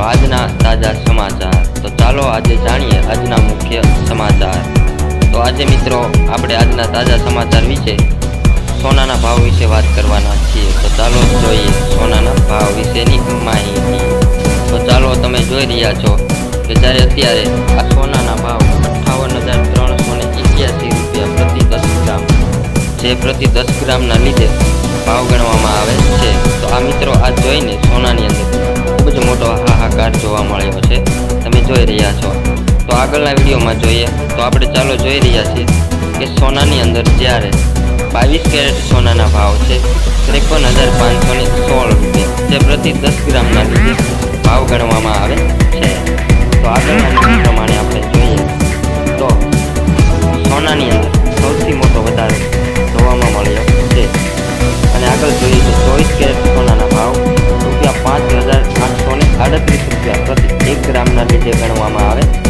તાજા સમાચાર. તો ચાલો આજે જાણીએ આજના મુખ્ય સમાચાર. તો આજે મિત્રો, આપણે આજના તાજા સમાચાર વિશે સોનાના ભાવ વિશે વાત કરવાના છીએ. તો ચાલો જોઈએ સોનાના ભાવ વિશેની માહિતી. તો ચાલો તમે જોઈ રહ્યા છો કે જ્યારે અત્યારે આ સોનાના ભાવ અઠ્ઠાવન હજાર ત્રણસો ને રૂપિયા પ્રતિ દસ ગ્રામ, જે પ્રતિ દસ ગ્રામના લીધે ભાવ હાહાકાર જોવા મળ્યો છે. તમે જોઈ રહ્યા છો. તો આગળના વિડીયોમાં જોઈએ તો આપણે ચાલો જોઈ રહ્યા છીએ કે સોનાની અંદર જ્યારે બાવીસ કેરેટ સોનાના ભાવ છે, ત્રેપન હજાર પાંચસો ને સોળ રૂપિયા, જે પ્રતિ દસ ગ્રામના લીધે ભાવ ગણવામાં આવે છે. તો આગળના પ્રમાણે આપણે જોઈએ તો સોનાની અંદર સૌથી મોટો વધારો જોવામાં મળ્યો પરિણામના લીધે ગણવામાં આવે.